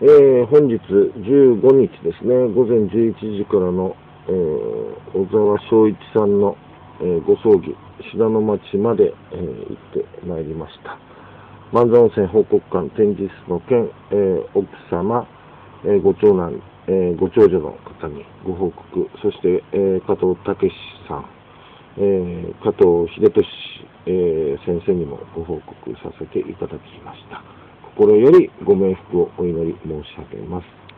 えー、本日15日ですね、午前11時からの、えー、小沢昭一さんの、えー、ご葬儀、信濃町まで、え行ってまいりました。万座温泉報告館展示室の件、え奥様、えご長男、えご長女の方にご報告、そして、え加藤武さん、え加藤秀俊、え先生にもご報告させていただきました。心よりご冥福をお祈り申し上げます。